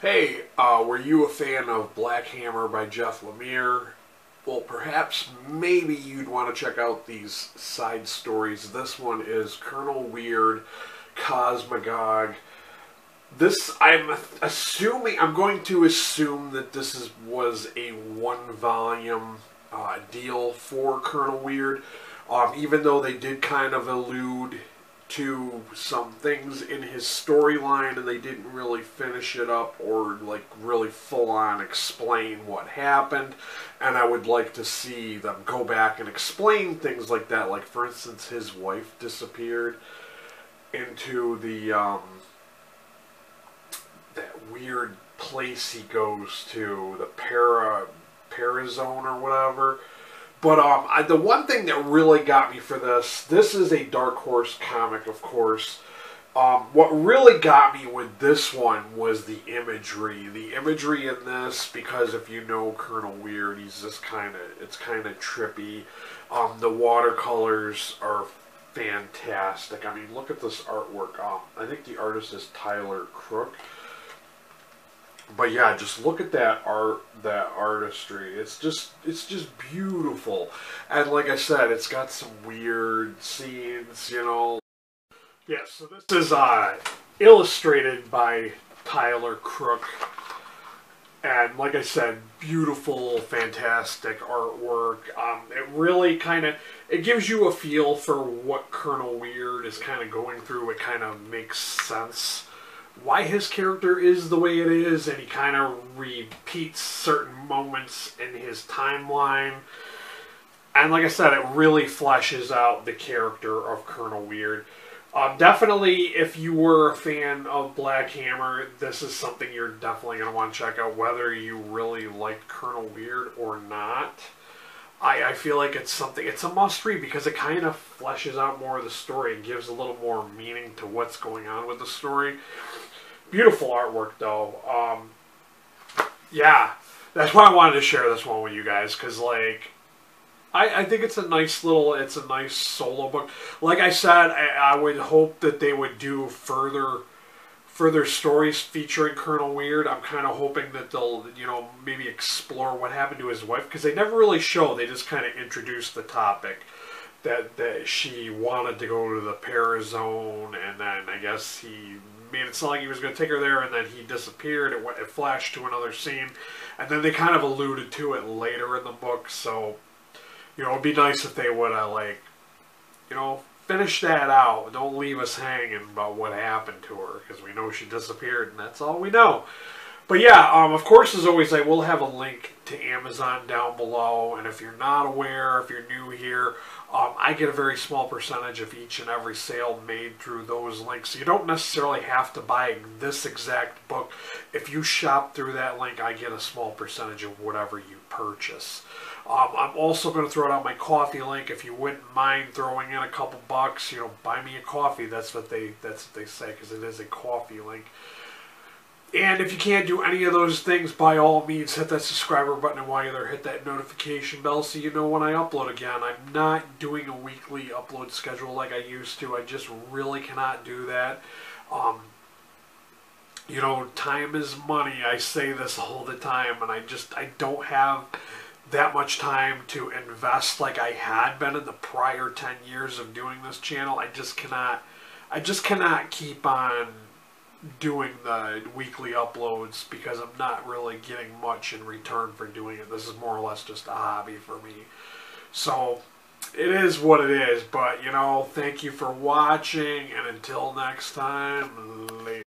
Hey, uh, were you a fan of Black Hammer by Jeff Lemire? Well, perhaps maybe you'd want to check out these side stories. This one is Colonel Weird, Cosmagog. This, I'm assuming, I'm going to assume that this is was a one volume uh, deal for Colonel Weird. Um, even though they did kind of allude to some things in his storyline and they didn't really finish it up or like really full on explain what happened. And I would like to see them go back and explain things like that. Like for instance his wife disappeared into the um, that weird place he goes to the para parazone or whatever but um, I, the one thing that really got me for this, this is a Dark Horse comic, of course. Um, what really got me with this one was the imagery. The imagery in this, because if you know Colonel Weird, he's just kind of, it's kind of trippy. Um, the watercolors are fantastic. I mean, look at this artwork. Um, I think the artist is Tyler Crook but yeah, just look at that art, that artistry. It's just, it's just beautiful. And like I said, it's got some weird scenes, you know. Yeah, so this is uh, illustrated by Tyler Crook. And like I said, beautiful, fantastic artwork. Um, it really kind of, it gives you a feel for what Colonel Weird is kind of going through. It kind of makes sense why his character is the way it is, and he kind of repeats certain moments in his timeline. And like I said, it really fleshes out the character of Colonel Weird. Um, definitely, if you were a fan of Black Hammer, this is something you're definitely going to want to check out, whether you really liked Colonel Weird or not. I, I feel like it's something, it's a must read because it kind of fleshes out more of the story and gives a little more meaning to what's going on with the story. Beautiful artwork, though. Um, yeah, that's why I wanted to share this one with you guys because, like, I, I think it's a nice little, it's a nice solo book. Like I said, I, I would hope that they would do further further stories featuring Colonel Weird. I'm kind of hoping that they'll, you know, maybe explore what happened to his wife because they never really show. They just kind of introduce the topic that that she wanted to go to the Paris Parazone, and then I guess he made it sound like he was going to take her there, and then he disappeared. It, it flashed to another scene, and then they kind of alluded to it later in the book. So, you know, it'd be nice if they would have like, you know, finish that out. Don't leave us hanging about what happened to her because we know she disappeared, and that's all we know. But yeah, um, of course, as always, I will have a link to Amazon down below. And if you're not aware, if you're new here, um, I get a very small percentage of each and every sale made through those links. You don't necessarily have to buy this exact book. If you shop through that link, I get a small percentage of whatever you purchase. Um, I'm also going to throw out my Ko-fi link. If you wouldn't mind throwing in a couple bucks, you know, buy me a coffee. That's what they that's what they say because it is a Ko-fi link. And if you can't do any of those things, by all means, hit that subscriber button and while you're there, hit that notification bell so you know when I upload again. I'm not doing a weekly upload schedule like I used to. I just really cannot do that. Um, you know, time is money. I say this all the time, and I just I don't have that much time to invest like I had been in the prior 10 years of doing this channel. I just cannot I just cannot keep on doing the weekly uploads because I'm not really getting much in return for doing it. This is more or less just a hobby for me. So it is what it is, but you know, thank you for watching and until next time, later.